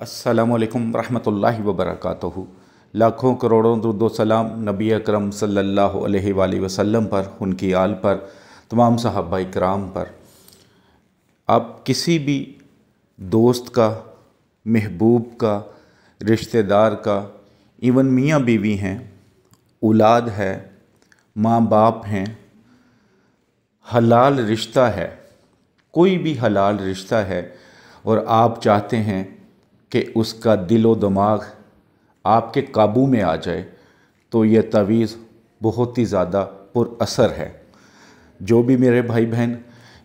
السلام علیکم ورحمۃ اللہ وبرکاتہ۔ لاکھوں کروڑوں درود و سلام نبی اکرم صلی اللہ علیہ وآلہ وسلم پر، ان کی آل پر، تمام صحابہ کرام پر۔ آپ کسی بھی دوست کا، محبوب کا، رشتہ دار کا، ایون میاں بیوی ہیں، اولاد ہے، ماں باپ ہیں، حلال رشتہ ہے، کوئی بھی حلال رشتہ ہے اور آپ چاہتے ہیں کہ اس کا دل و دماغ آپ کے قابو میں آ جائے، تو یہ تعویذ بہت ہی زیادہ پر اثر ہے۔ جو بھی میرے بھائی بہن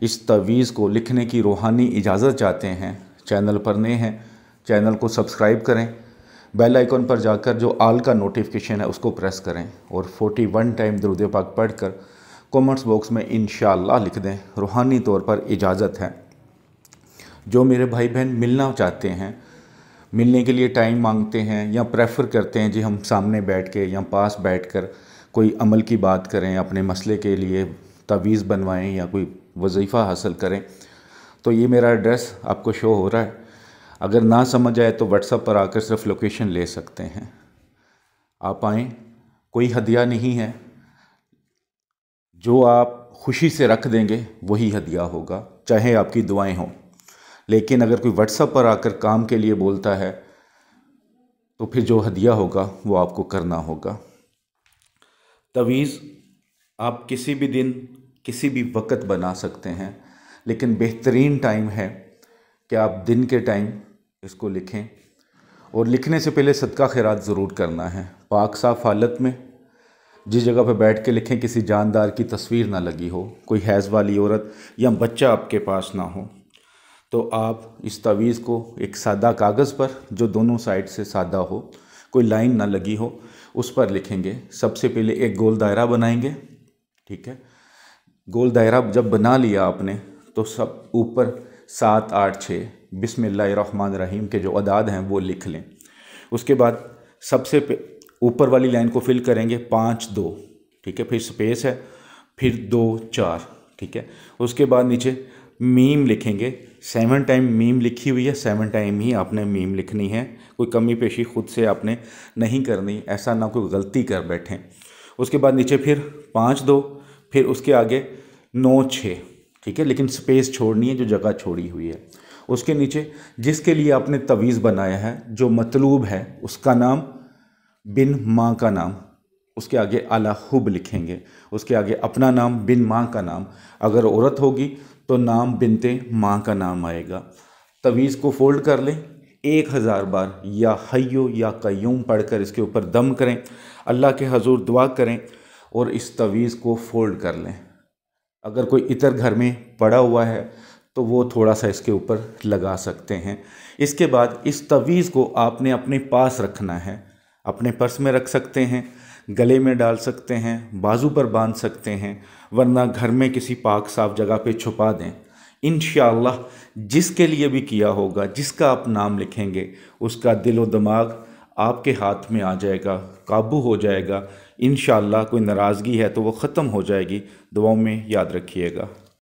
اس تعویذ کو لکھنے کی روحانی اجازت چاہتے ہیں، چینل پر نئے ہیں، چینل کو سبسکرائب کریں، بیل آئیکن پر جا کر جو آل کا نوٹیفکیشن ہے اس کو پریس کریں اور فورٹی ون ٹائم درود پاک پڑھ کر کومنٹس باکس میں انشاءاللہ لکھ دیں۔ روحانی طور پر اجازت ہے۔ جو میرے بھائی بہن ملنا چاہتے ہیں ملنے کے لیے ٹائم مانگتے ہیں یا پریفر کرتے ہیں جی ہم سامنے بیٹھ کے یا پاس بیٹھ کر کوئی عمل کی بات کریں، اپنے مسئلے کے لیے تعویذ بنوائیں یا کوئی وظیفہ حاصل کریں۔ تو یہ میرا ایڈریس آپ کو شو ہو رہا ہے۔ اگر نہ سمجھ آئے تو واٹس اپ پر آ کر صرف لوکیشن لے سکتے ہیں۔ آپ آئیں، کوئی ہدیہ نہیں ہے۔ جو آپ خوشی سے رکھ دیں گے، وہی ہدیہ ہوگا، چاہے آپ کی دعائیں ہوں۔ لیکن اگر کوئی واٹس اپ پر آ کر کام کے لیے بولتا ہے، تو پھر جو ہدیہ ہوگا وہ آپ کو کرنا ہوگا۔ تویز آپ کسی بھی دن کسی بھی وقت بنا سکتے ہیں، لیکن بہترین ٹائم ہے کہ آپ دن کے ٹائم اس کو لکھیں۔ اور لکھنے سے پہلے صدقہ خیرات ضرور کرنا ہے۔ پاک صاف حالت میں جس جگہ پہ بیٹھ کے لکھیں، کسی جاندار کی تصویر نہ لگی ہو، کوئی حیض والی عورت یا بچہ آپ کے پاس نہ ہو۔ تو آپ اس تعویذ کو ایک سادہ کاغذ پر جو دونوں سائڈ سے سادہ ہو، کوئی لائن نہ لگی ہو، اس پر لکھیں گے، سب سے پہلے ایک گول دائرہ بنائیں گے، ٹھیک ہے؟ گول دائرہ جب بنا لیا آپ نے، تو سب اوپر سات آٹھ چھ بسم اللہ الرحمن الرحیم کے جو عداد ہیں وہ لکھ لیں۔ اس کے بعد سب سے اوپر والی لائن کو فل کریں گے، پانچ دو، ٹھیک ہے؟ پھر سپیس ہے، پھر دو چار، ٹھیک ہے؟ اس کے بعد نیچے میم لکھیں گے سیون ٹائم میم لکھی ہوئی ہے سیون ٹائم ہی آپ نے میم لکھنی ہے کوئی کمی پیشی خود سے آپ نے نہیں کرنی ایسا نہ کوئی غلطی کر بیٹھیں اس کے بعد نیچے پھر پانچ دو پھر اس کے آگے نو چھ ٹھیک ہے لیکن سپیس چھوڑنی ہے جو جگہ چھوڑی ہوئی ہے اس کے نیچے جس کے لیے آپ نے تویز بنایا ہے جو مطلوب ہے اس کا نام بن ماں کا نام اس کے آگے اعلیٰ خوب لکھیں گے۔ اس کے آگے اپنا نام بن ماں کا نام۔ اگر عورت ہوگی تو نام بنتے ماں کا نام آئے گا۔ تویز کو فولڈ کر لیں۔ ایک ہزار بار یا حیو یا قیوم پڑھ کر اس کے اوپر دم کریں۔ اللہ کے حضور دعا کریں اور اس تویز کو فولڈ کر لیں۔ اگر کوئی عطر گھر میں پڑا ہوا ہے تو وہ تھوڑا سا اس کے اوپر لگا سکتے ہیں۔ اس کے بعد اس تویز کو آپ نے اپنے پاس رکھنا ہے۔ اپنے پرس میں رکھ سکتے ہیں۔ گلے میں ڈال سکتے ہیں، بازو پر باندھ سکتے ہیں، ورنہ گھر میں کسی پاک صاف جگہ پہ چھپا دیں۔ انشاءاللہ، جس کے لیے بھی کیا ہوگا، جس کا آپ نام لکھیں گے، اس کا دل و دماغ آپ کے ہاتھ میں آ جائے گا، قابو ہو جائے گا۔ انشاءاللہ، کوئی ناراضگی ہے تو وہ ختم ہو جائے گی۔ دعاؤں میں یاد رکھیے گا۔